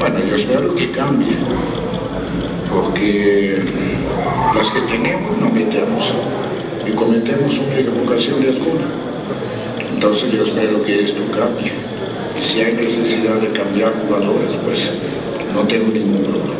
Bueno, yo espero que cambie, porque las que tenemos no metemos y cometemos una equivocación de alguna. Entonces yo espero que esto cambie. Si hay necesidad de cambiar jugadores, pues no tengo ningún problema.